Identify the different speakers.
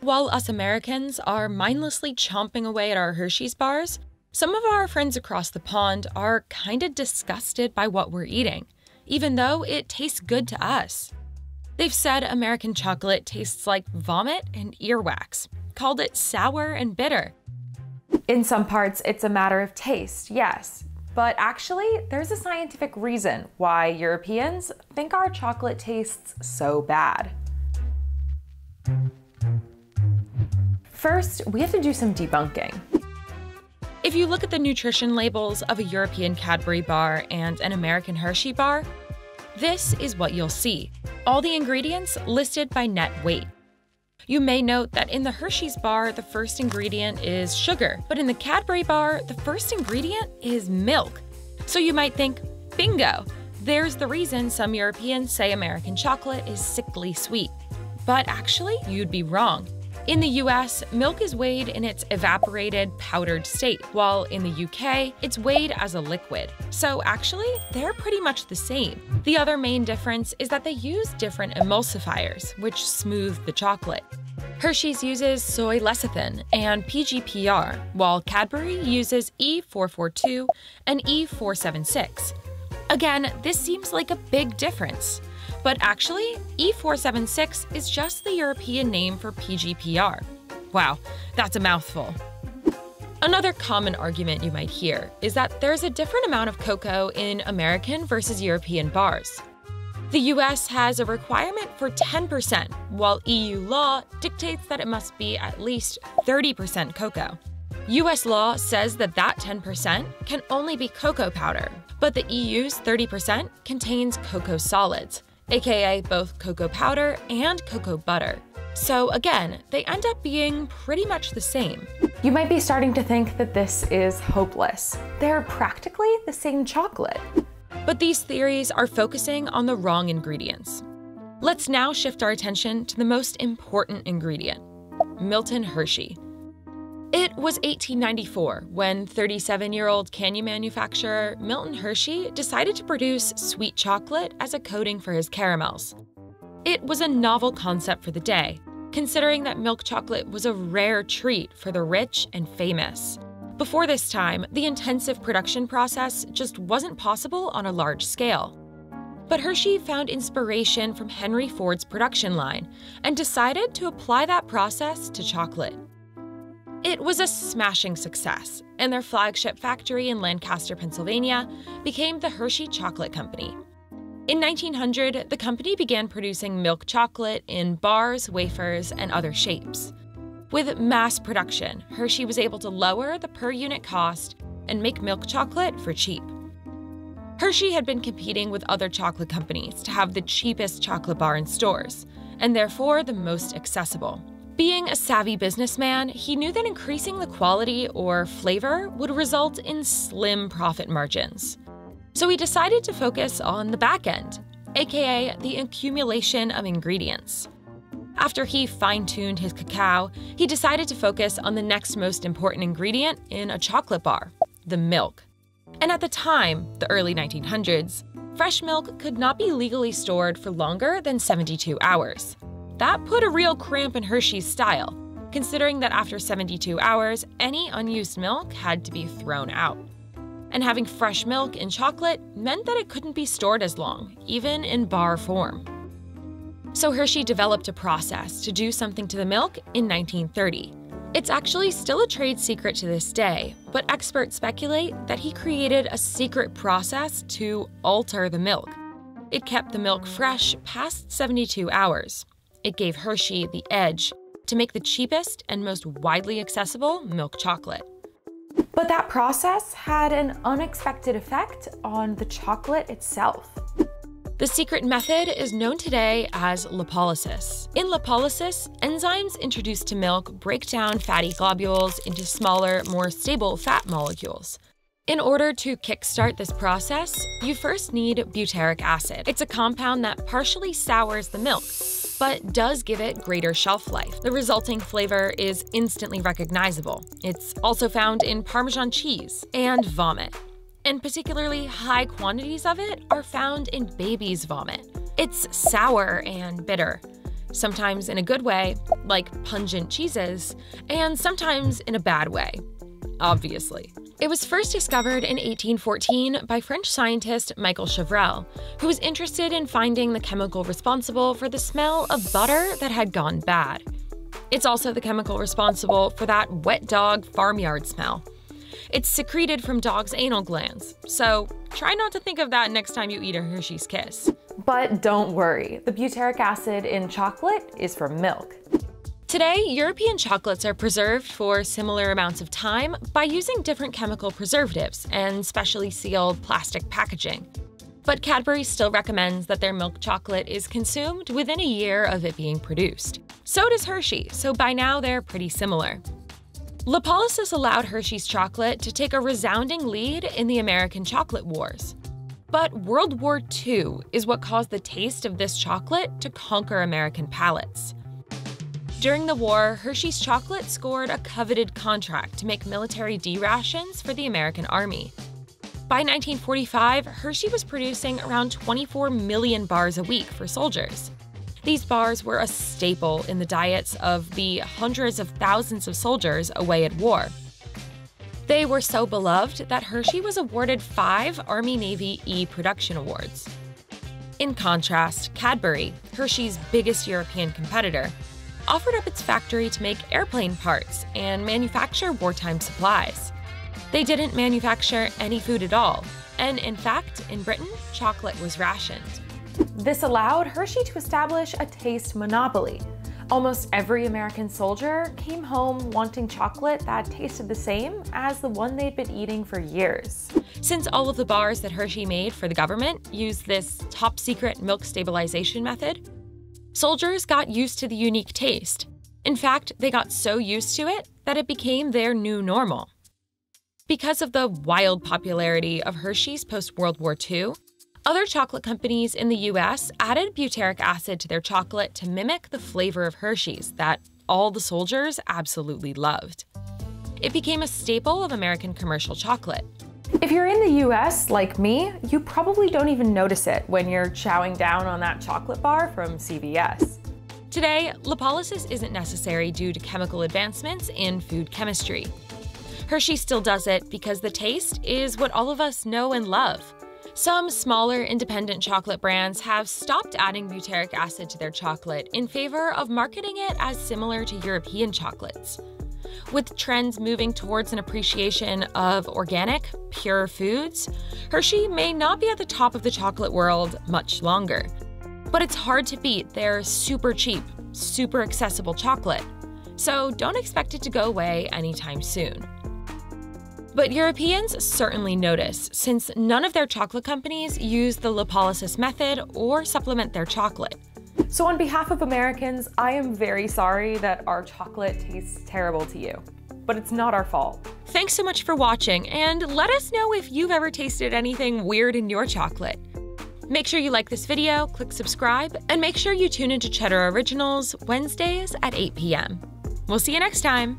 Speaker 1: While us Americans are mindlessly chomping away at our Hershey's bars, some of our friends across the pond are kinda disgusted by what we're eating, even though it tastes good to us. They've said American chocolate tastes like vomit and earwax, called it sour and bitter.
Speaker 2: In some parts, it's a matter of taste, yes. But actually, there's a scientific reason why Europeans think our chocolate tastes so bad. First, we have to do some debunking.
Speaker 1: If you look at the nutrition labels of a European Cadbury bar and an American Hershey bar, this is what you'll see all the ingredients listed by net weight. You may note that in the Hershey's bar, the first ingredient is sugar, but in the Cadbury bar, the first ingredient is milk. So you might think, bingo, there's the reason some Europeans say American chocolate is sickly sweet. But actually, you'd be wrong. In the US, milk is weighed in its evaporated, powdered state, while in the UK, it's weighed as a liquid. So actually, they're pretty much the same. The other main difference is that they use different emulsifiers, which smooth the chocolate. Hershey's uses soy lecithin and PGPR, while Cadbury uses E442 and E476. Again, this seems like a big difference. But actually, E476 is just the European name for PGPR. Wow, that's a mouthful. Another common argument you might hear is that there's a different amount of cocoa in American versus European bars. The US has a requirement for 10%, while EU law dictates that it must be at least 30% cocoa. US law says that that 10% can only be cocoa powder, but the EU's 30% contains cocoa solids, aka both cocoa powder and cocoa butter. So again, they end up being pretty much the same.
Speaker 2: You might be starting to think that this is hopeless. They're practically the same chocolate.
Speaker 1: But these theories are focusing on the wrong ingredients. Let's now shift our attention to the most important ingredient Milton Hershey. It was 1894 when 37 year old candy manufacturer Milton Hershey decided to produce sweet chocolate as a coating for his caramels. It was a novel concept for the day, considering that milk chocolate was a rare treat for the rich and famous. Before this time, the intensive production process just wasn't possible on a large scale. But Hershey found inspiration from Henry Ford's production line and decided to apply that process to chocolate. It was a smashing success, and their flagship factory in Lancaster, Pennsylvania, became the Hershey Chocolate Company. In 1900, the company began producing milk chocolate in bars, wafers, and other shapes. With mass production, Hershey was able to lower the per unit cost and make milk chocolate for cheap. Hershey had been competing with other chocolate companies to have the cheapest chocolate bar in stores, and therefore the most accessible. Being a savvy businessman, he knew that increasing the quality or flavor would result in slim profit margins. So he decided to focus on the back end, aka the accumulation of ingredients. After he fine tuned his cacao, he decided to focus on the next most important ingredient in a chocolate bar the milk. And at the time, the early 1900s, fresh milk could not be legally stored for longer than 72 hours. That put a real cramp in Hershey's style, considering that after 72 hours, any unused milk had to be thrown out. And having fresh milk in chocolate meant that it couldn't be stored as long, even in bar form. So Hershey developed a process to do something to the milk in 1930. It's actually still a trade secret to this day, but experts speculate that he created a secret process to alter the milk. It kept the milk fresh past 72 hours, it gave Hershey the edge to make the cheapest and most widely accessible milk chocolate.
Speaker 2: But that process had an unexpected effect on the chocolate itself.
Speaker 1: The secret method is known today as lipolysis. In lipolysis, enzymes introduced to milk break down fatty globules into smaller, more stable fat molecules. In order to kickstart this process, you first need butyric acid. It's a compound that partially sours the milk, but does give it greater shelf life. The resulting flavor is instantly recognizable. It's also found in Parmesan cheese and vomit. And particularly high quantities of it are found in baby's vomit. It's sour and bitter. sometimes in a good way, like pungent cheeses, and sometimes in a bad way, obviously. It was first discovered in 1814 by French scientist Michael Chevreul, who was interested in finding the chemical responsible for the smell of butter that had gone bad. It's also the chemical responsible for that wet dog farmyard smell. It's secreted from dogs' anal glands, so try not to think of that next time you eat a Hershey's Kiss.
Speaker 2: But don't worry, the butyric acid in chocolate is from milk.
Speaker 1: Today, European chocolates are preserved for similar amounts of time by using different chemical preservatives and specially sealed plastic packaging. But Cadbury still recommends that their milk chocolate is consumed within a year of it being produced. So does Hershey, so by now they're pretty similar. Lipolysis allowed Hershey's chocolate to take a resounding lead in the American chocolate wars. But World War II is what caused the taste of this chocolate to conquer American palates. During the war, Hershey's chocolate scored a coveted contract to make military D rations for the American Army. By 1945, Hershey was producing around 24 million bars a week for soldiers. These bars were a staple in the diets of the hundreds of thousands of soldiers away at war. They were so beloved that Hershey was awarded five Army Navy E Production Awards. In contrast, Cadbury, Hershey's biggest European competitor, offered up its factory to make airplane parts and manufacture wartime supplies. They didn't manufacture any food at all, and in fact, in Britain, chocolate was rationed.
Speaker 2: This allowed Hershey to establish a taste monopoly. Almost every American soldier came home wanting chocolate that tasted the same as the one they'd been eating for years.
Speaker 1: Since all of the bars that Hershey made for the government used this top secret milk stabilization method, Soldiers got used to the unique taste. In fact, they got so used to it that it became their new normal. Because of the wild popularity of Hershey's post World War II, other chocolate companies in the US added butyric acid to their chocolate to mimic the flavor of Hershey's that all the soldiers absolutely loved. It became a staple of American commercial chocolate.
Speaker 2: If you're in the US, like me, you probably don't even notice it when you're chowing down on that chocolate bar from CVS.
Speaker 1: Today, lipolysis isn't necessary due to chemical advancements in food chemistry. Hershey still does it because the taste is what all of us know and love. Some smaller independent chocolate brands have stopped adding butyric acid to their chocolate in favor of marketing it as similar to European chocolates. With trends moving towards an appreciation of organic, pure foods, Hershey may not be at the top of the chocolate world much longer. But it's hard to beat their super cheap, super accessible chocolate, so don't expect it to go away anytime soon. But Europeans certainly notice, since none of their chocolate companies use the lipolysis method or supplement their chocolate.
Speaker 2: So on behalf of Americans, I am very sorry that our chocolate tastes terrible to you. But it's not our fault.
Speaker 1: Thanks so much for watching, and let us know if you've ever tasted anything weird in your chocolate. Make sure you like this video, click subscribe, and make sure you tune into Cheddar Originals Wednesdays at 8 p.m. We'll see you next time.